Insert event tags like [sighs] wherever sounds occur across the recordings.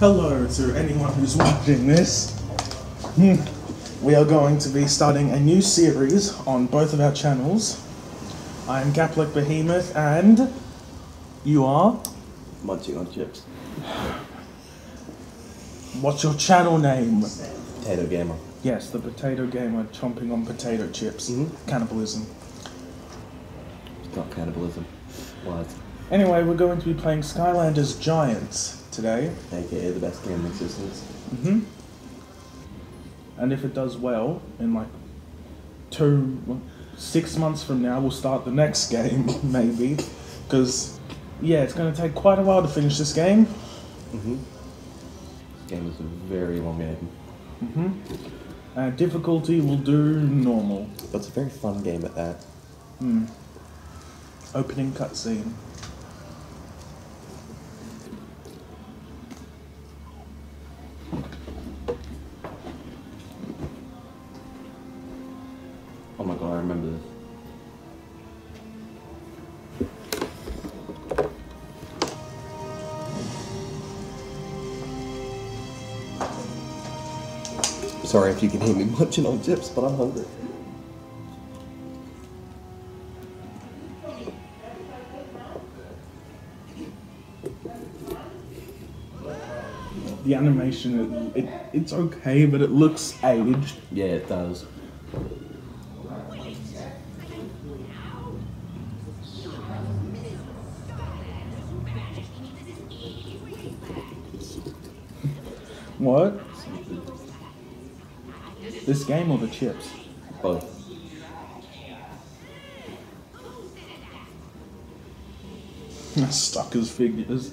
Hello to anyone who's watching this. Hmm. We are going to be starting a new series on both of our channels. I am Gaplic Behemoth and you are? Munching on chips. What's your channel name? Potato Gamer. Yes, the Potato Gamer chomping on potato chips. Mhm. Cannibalism. It's not cannibalism. What? Anyway, we're going to be playing Skylanders Giants today. AKA the best game in existence. hmm And if it does well, in like two, six months from now, we'll start the next [laughs] game, [laughs] maybe. Because, yeah, it's going to take quite a while to finish this game. Mm-hmm. This game is a very long game. hmm Uh, difficulty will do normal. But it's a very fun game at that. Hmm. Opening cutscene. If you can hear me munching on chips, but I'm hungry. The animation, it, it, it's okay, but it looks aged. Yeah, it does. What? This game or the chips? Both. [laughs] Stuck as figures.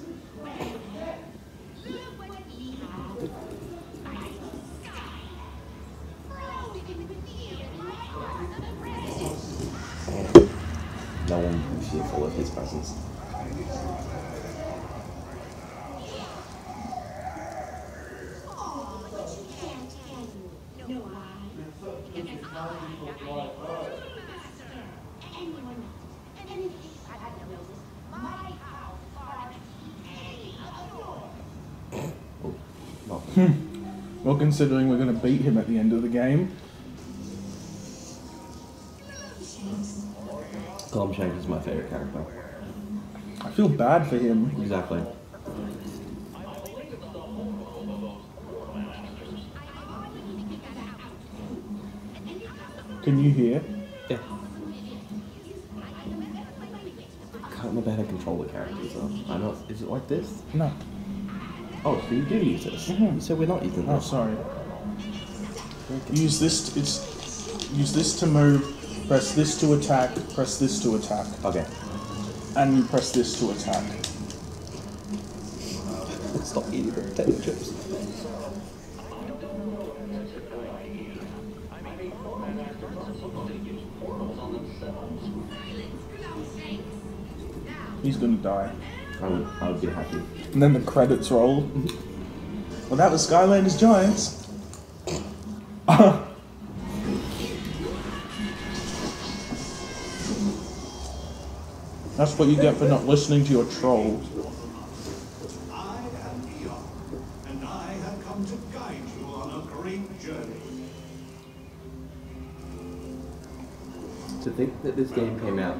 No one is fearful of his presence. Oh, not Hmm. Well, considering we're going to beat him at the end of the game. Shank is my favorite character. I feel bad for him. Exactly. Can you hear? Yeah. I can't remember how to control the characters though. I know. Is it like this? No. Oh, so you do use this? Mhm. You said we're not using Oh, this. sorry. Use this. To, it's use this to move. Press this to attack. Press this to attack, Okay. and you press this to attack. Stop eating the potato chips. He's gonna die. I would, I would be happy. And then the credits roll. well, that was Skylanders Giants. That's what you get for not listening to your trolls. I am Eon, and I have come to guide you on a great journey. To think that this game came out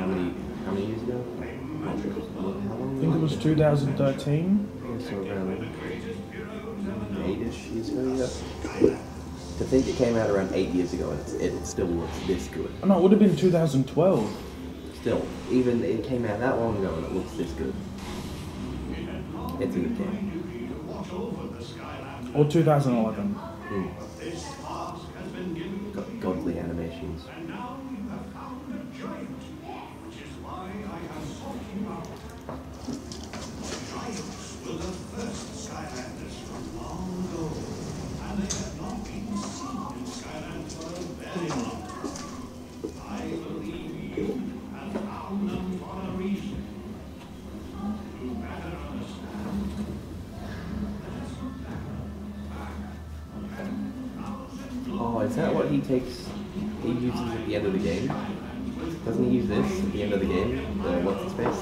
how many how many years ago? Not sure. How long? I think it was 2013. Yeah, so around eight-ish years ago. Yeah. To think it came out around eight years ago and it's, it still looks this good. Oh, no, it would have been 2012. Still, even it came out that long ago and it looks this good. It's a good game. Or 2011. Mm. Is that what he takes? He uses at the end of the game. Doesn't he use this at the end of the game? The what's his face?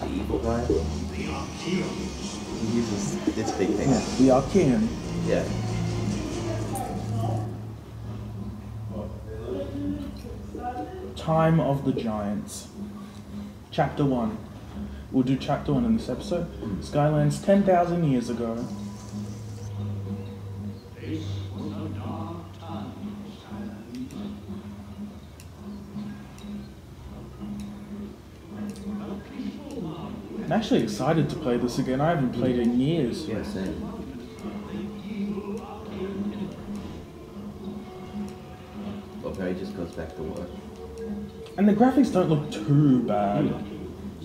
The evil guy. He uses this big thing. Yeah, the Arkeyan. Yeah. Time of the Giants. Chapter 1. We'll do chapter 1 in this episode. Hmm. Skylands 10,000 years ago. Actually excited to play this again. I haven't played in years. Yeah, same. But Barry just goes back to work. And the graphics don't look too bad.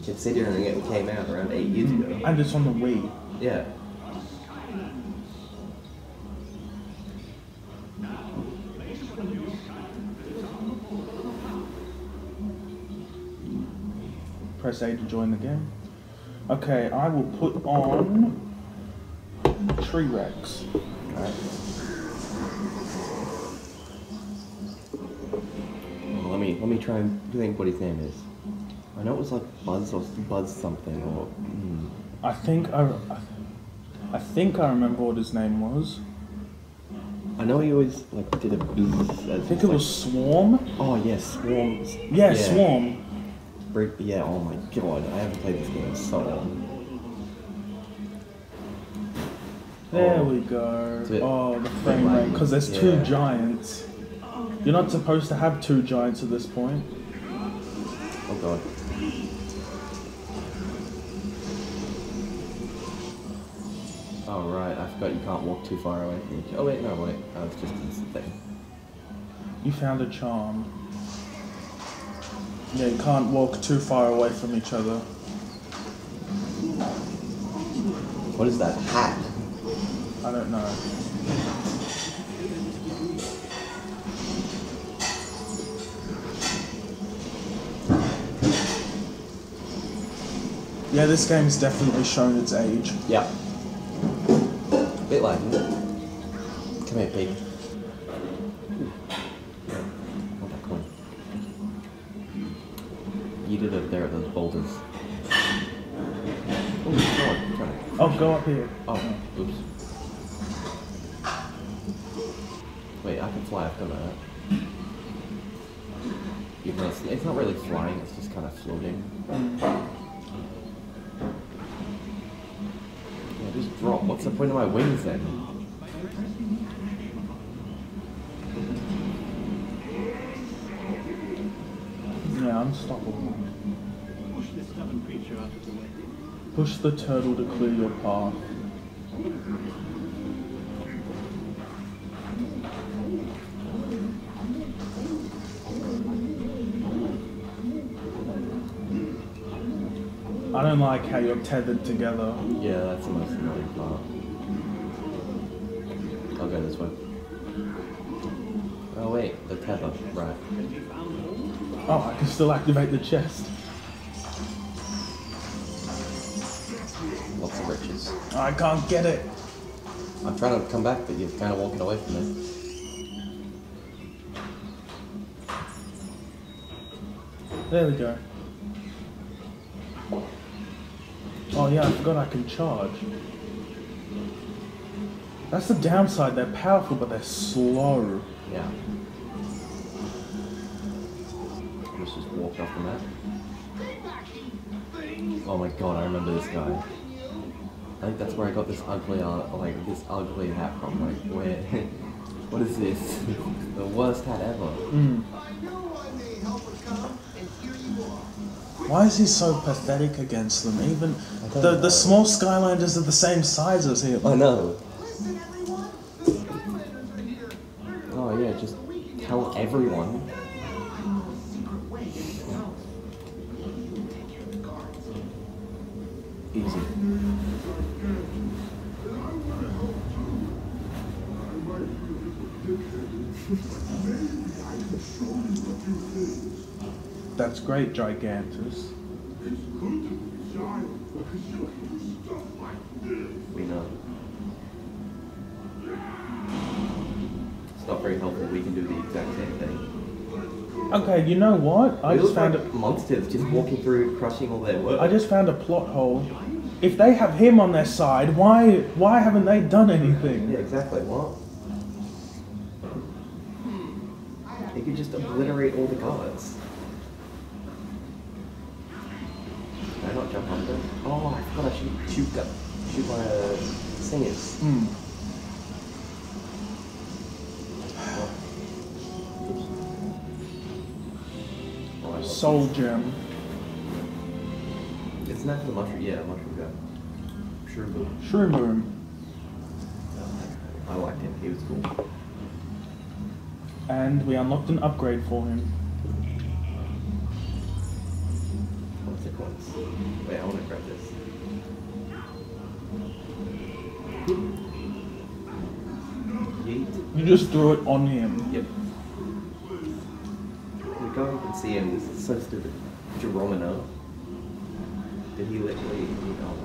Considering it came out around eight years mm. ago. And it's on the Wii. Yeah. Press A to join the game. Okay, I will put on Tree Rex. Alright. Well, let me let me try and think what his name is. I know it was like Buzz or Buzz something or. Hmm. I think I, I think I remember what his name was. I know he always like did a buzz. I think it was Swarm. Oh yes, Swarms. Yeah, Swarm. Break, yeah. Oh my god, I haven't played this game in so long. There Oh. we go. Oh, the frame rate. Because there's two giants. You're not supposed to have two giants at this point. Oh god. Oh right, I forgot you can't walk too far away from each. Oh wait, no wait, I was just this thing. You found a charm. Yeah, you can't walk too far away from each other. What is that hat? I don't know. Yeah, this game's definitely shown its age. Yeah. A Bit like. Come here, pig. Yeah. Oh, that coin. You did it there at those boulders. Oh, God, I'm trying to- Oh, go up here. Oh, oops. Wait, I can fly, I've done that. Even though it's, it's not really flying, it's just kind of floating. Yeah, just drop. What's the point of my wings then? Push the turtle to clear your path. I don't like how you're tethered together. Yeah, that's the most annoying part. I'll go this way. Oh wait, the tether, right. Oh, I can still activate the chest. I can't get it. I'm trying to come back, but you're kind of walking away from me. There we go. Oh yeah, I forgot I can charge. That's the downside. They're powerful, but they're slow. Yeah. Let's just walk off the map. Oh my god, I remember this guy. I think that's where I got this ugly, uh, like this ugly hat from. Like, where? [laughs] what is this? [laughs] the worst hat ever. Mm. Why is he so pathetic against them? Even the, know. the small Skylanders are the same size as him. I know. That's great, Gigantus. We know. It's not very helpful. We can do the exact same thing. Okay, you know what? I we just found like a, monsters just walking through, crushing all their work. I just found a plot hole. if they have him on their side, why why haven't they done anything? Yeah, exactly. What? He could just obliterate all the gods. Can I not jump under? Oh, I forgot I should shoot gu- shoot my uh, singers. Hmm. Oh, Soul gem. it. Isn't for the mushroom? Yeah, mushroom guy. Shroomboom. Shroom boom. I liked him. He was cool. And we unlocked an upgrade for him. Consequence. Wait, I want to grab this. Yeet. You just threw it on him. Yep. We go up and see him. This is so stupid. Geromino. Did he literally? Oh Clean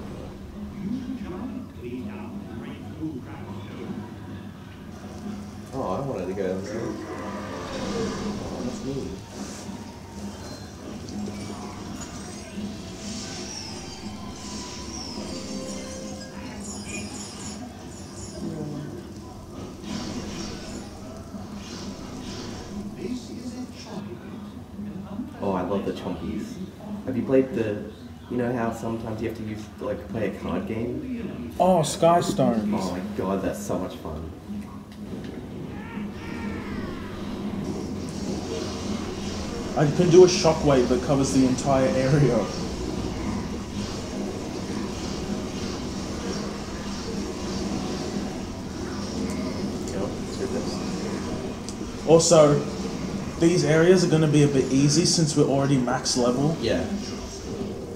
the chompies. Have you played the? You know how sometimes you have to use like play a card game? Oh, Skystones. Oh my god, that's so much fun. I can do a shockwave that covers the entire area. You know, screw this. Also, these areas are going to be a bit easy since we're already max level. Yeah.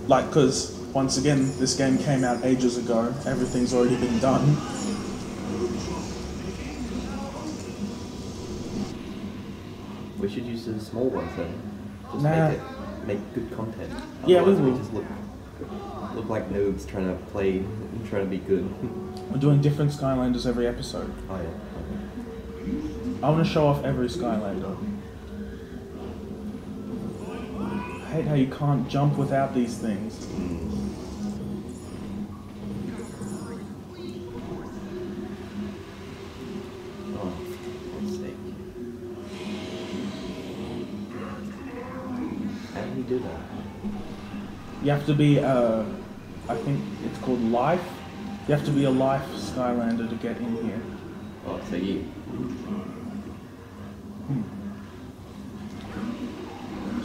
Like, because once again, this game came out ages ago. Everything's already been done. We should use the small ones then. Just Nah. make it make good content. Yeah, we Otherwise will. just look look like noobs trying to play and trying to be good. [laughs] We're doing different Skylanders every episode. oh yeah. Okay. I want to show off every Skylander. I hate how you can't jump without these things. Oh, for God's sake. How did he do that? You have to be, uh, I think it's called Life. You have to be a Life Skylander to get in here. Oh, so you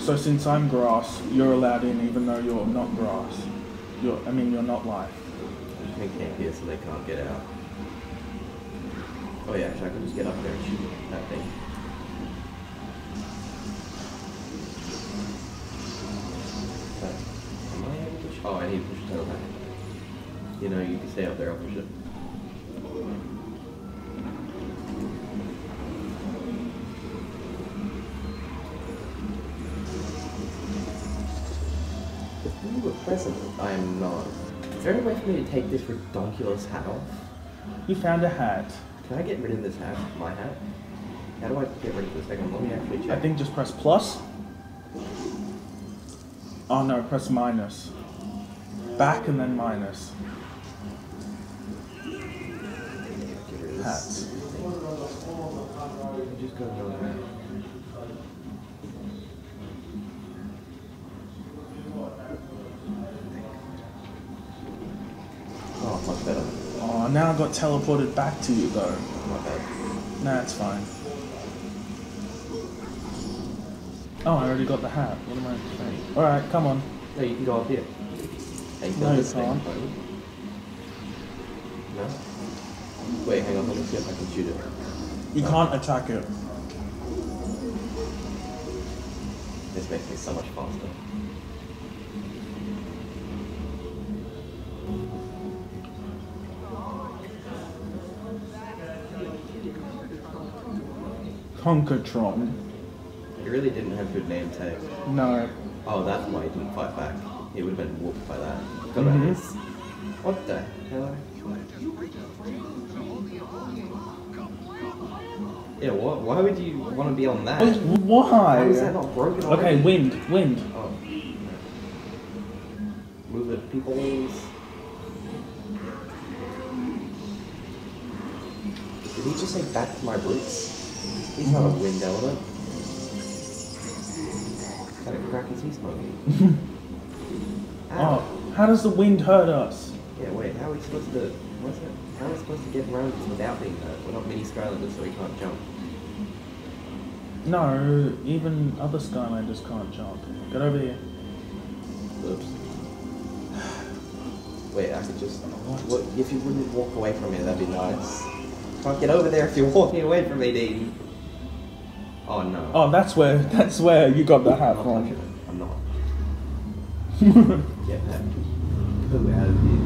So since I'm grass, you're allowed in even though you're not grass. You're, I mean, you're not life. make camp here so they can't get out. Oh yeah, actually I could just get up there and shoot that thing. Am I able to Oh, I need to push tail back. You know, you can stay up there, I'll push it. If present, I am not. Is there any way for me to take this ridiculous hat off? You found a hat. Can I get rid of this hat? My hat? How do I get rid of this? Hang on, let me actually check. I think just press plus. Oh no, press minus. Back and then minus. Get rid of. Hats. Just go another way. Oh, much better. Oh, now I got teleported back to you though. Not bad. Nah, it's fine. Oh, I already got the hat. What am I saying? Alright, come on. No, you can go up here. Hey, No, you can't. can't? No? Wait, hang on, let me see if I can shoot it. You can't attack it. This makes me so much faster. Punkatron. He really didn't have good name tag. No. Oh, that's why he didn't fight back. He would have been whooped by that. Got mm -hmm. What the hell? Yeah, what? Why would you want to be on that? Why? That not broken already? Okay, wind, wind. Oh. Move the peoples. Did he just say back to my boots? He's not a wind element. What kind of crack is he smoking? Oh, how does the wind hurt us? Yeah, wait, how are we supposed to... What's it? How are we supposed to get around this without being hurt? We're not mini Skylanders, so we can't jump. No, even other Skylanders can't jump. Get over here. Oops. Wait, I could just... What? If you wouldn't walk away from me, that'd be nice. Can't get over there if you're walking away from me, Dean. Oh no. Oh, that's where that's where you got the hat I'm not from. it. I'm not. [laughs] Get that poo out of here.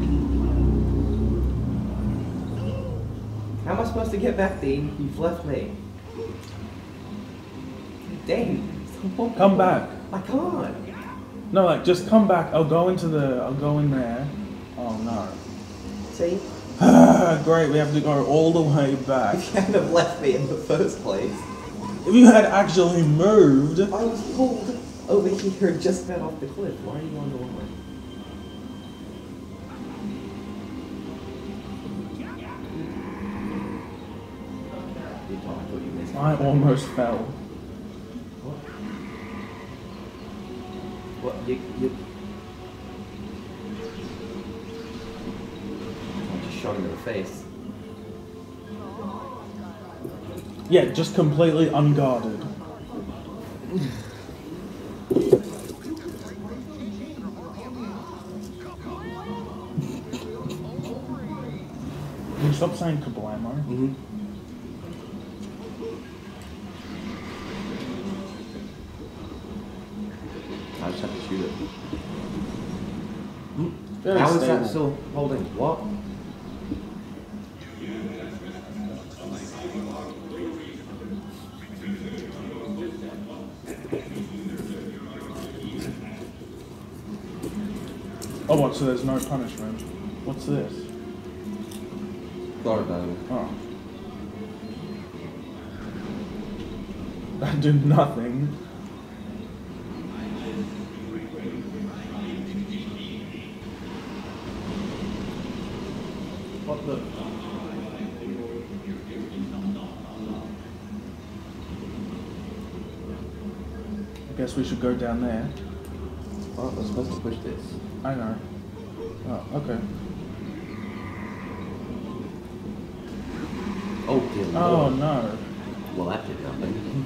How am I supposed to get back, Dean? You've left me. Dean, Come back. I can't. No, like just come back. I'll go into the. I'll go in there. Oh no. See? [sighs] Great, we have to go all the way back. [laughs] You can't have left me in the first place. If you had actually moved, I was pulled over here and just fell off the cliff. Why are you on the line? You thought I thought you missed I it. almost fell. What? What? You, you... I just shot him in the face. Yeah, just completely unguarded. Can you stop saying kablamo? Mm-hmm. I just have to shoot it. Very How is stable. that still holding? What? So there's no punishment. What's this? About. Oh. That did nothing. What the? I guess we should go down there. Oh, we're supposed to push this. I know. Oh, okay. Oh dear Oh lord. no. Well, that did nothing.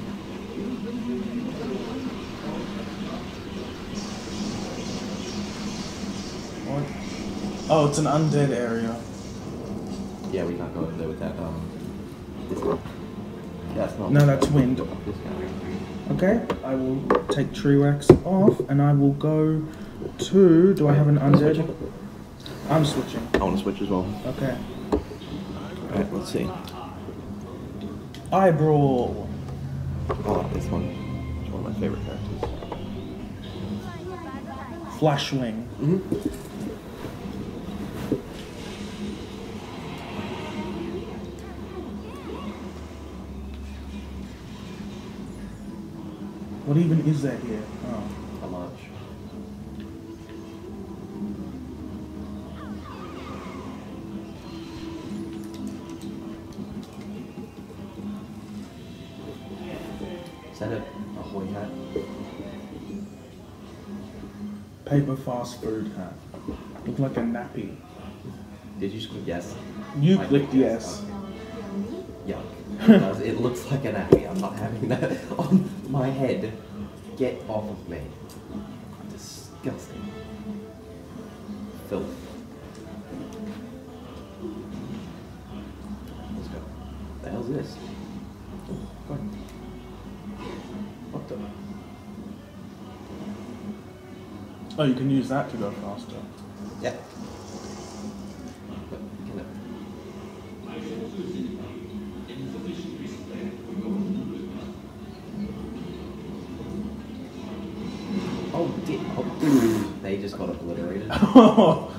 What? Oh, it's an undead area. Yeah, we can't go over there with that. Um, this one. Yeah, that's not. No, that's wind. Okay, I will take Tree Rex off and I will go to. Do I have an undead? I'm switching. I want to switch as well. Okay. Alright, let's see. Eye-Brawl. I like this one. It's one of my favorite characters. Flashwing. Mm-hmm. What even is that here? Oh. Paper fast food hat. Look like a nappy. Did you just click yes? You I clicked clicked yes. Okay. Yuck. It. It looks like an nappy. I'm not having that [laughs] on my head. Get off of me. Disgusting. Filth. Let's go. The hell's this? Oh, God. What the? Oh, you can use that to go faster. Yeah. But can it? Oh, oh, [clears throat] they just got obliterated. [laughs] Oh.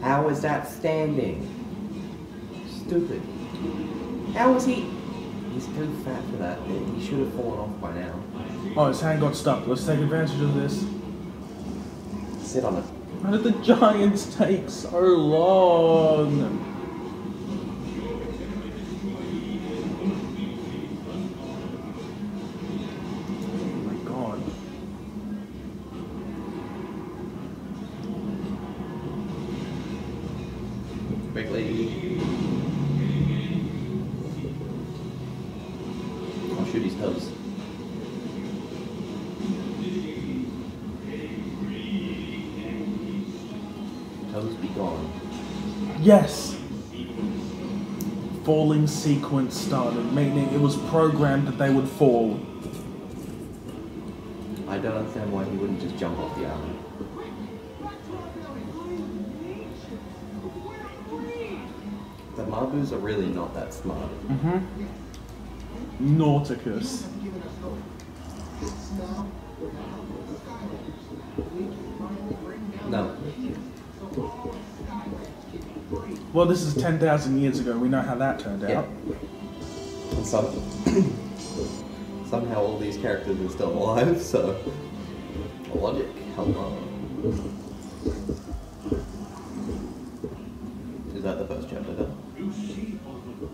How is that standing? Stupid. How is he? He's too fat for that. He should have fallen off by now. oh, his hand got stuck. Let's take advantage of this. Sit on it. How did the Giants take so long? Sequence started, meaning it was programmed that they would fall. I don't understand why he wouldn't just jump off the island. The Mabus are really not that smart. Mm-hmm. Nauticus. No. Well, this is 10,000 years ago. We know how that turned Yeah. out. And so, [coughs] somehow all these characters are still alive, so. Logic. Hello. Is that the first chapter done? You see, Otto,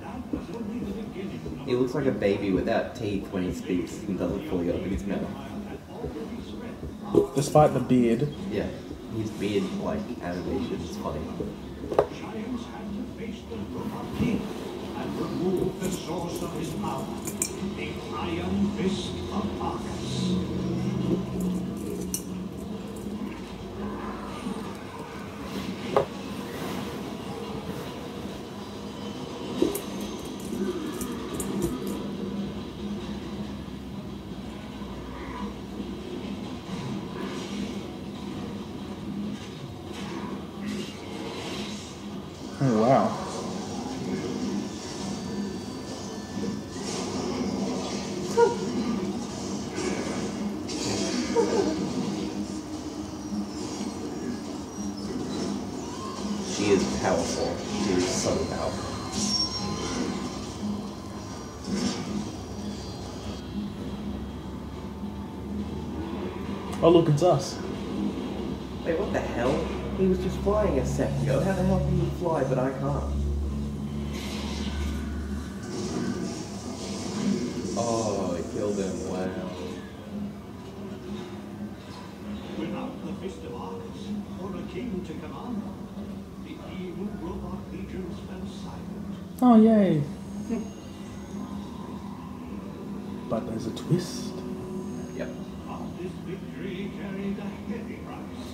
that was only the beginning. He looks like a baby without teeth when he speaks and doesn't fully open his mouth. Despite the beard. Yeah, his beard, like, animation is funny. Giants had to face the Robot King and remove the source of his power, the Iron Fist of Arkus. Oh, wow. She is powerful. She is so powerful. Oh, look, it's us. Wait, what the hell? He was just flying a second ago. How the hell can he fly, but I can't? Oh, I killed him. Wow. Without the Fist of Arkus, or a king to command them, the evil robot legions fell silent. Oh, yay. [laughs] but there's a twist. Yep. But this victory carried a heavy price.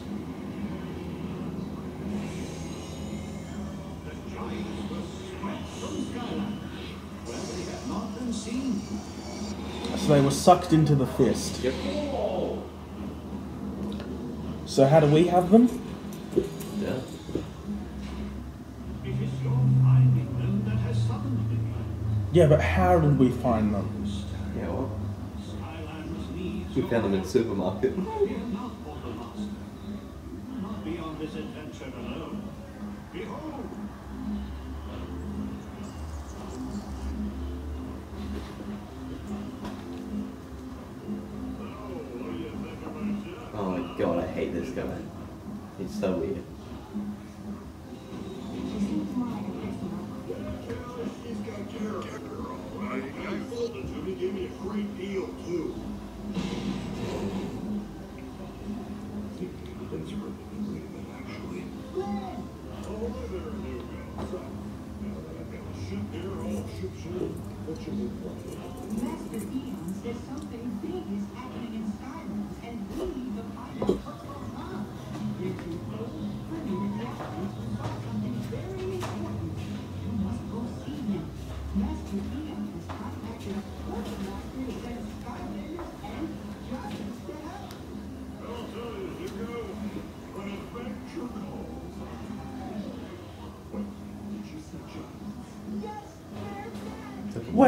The giants were swept from Skyland, where they had not been seen. So they were sucked into the fist. Yep. So how do we have them? Yeah. It is your finding them that has summoned me. Yeah, but how did we find them? Yeah, well, we found them in the supermarket. [laughs] Fear not for the master. Not beyond this adventure alone. Behold! Oh my god, I hate this guy. He's so weird.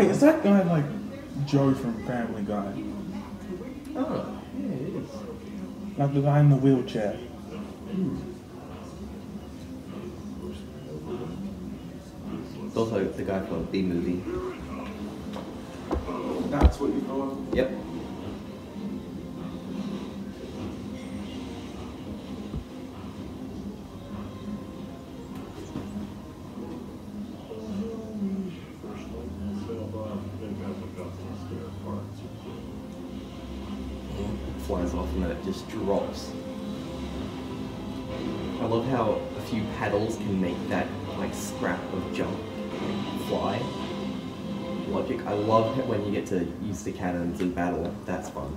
Wait, is that guy like Joe from Family Guy? Oh, yeah, it is. Like the guy in the wheelchair? It's also the guy from B movie. That's what you thought? Yep. Drops. I love how a few paddles can make that like scrap of junk fly. Logic. I love when you get to use the cannons in battle. That's fun.